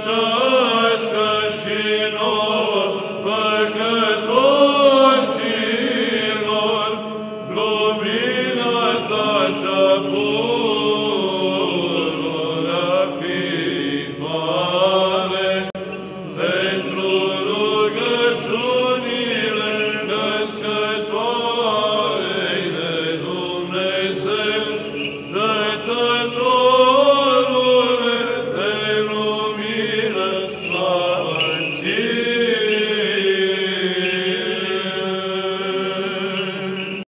So.